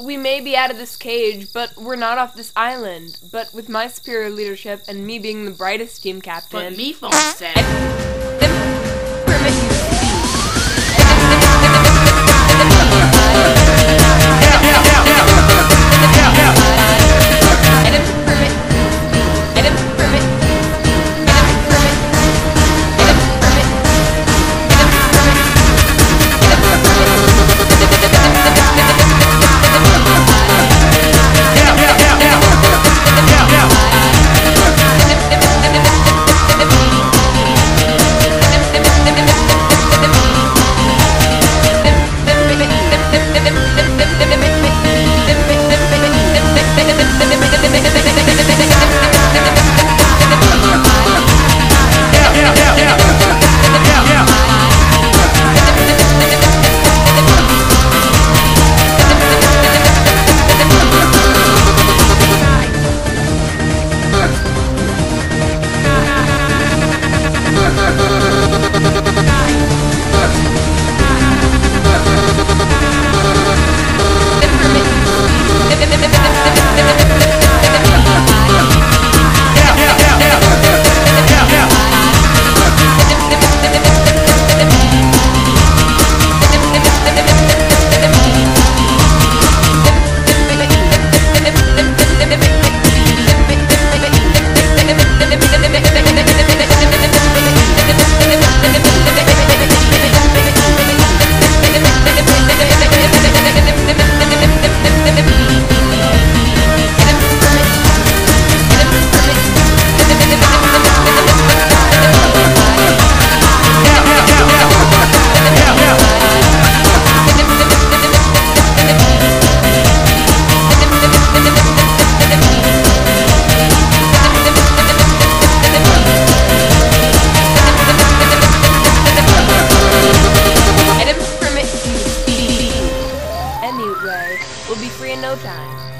We may be out of this cage, but we're not off this island. But with my superior leadership and me being the brightest team captain. But me phone said. no time.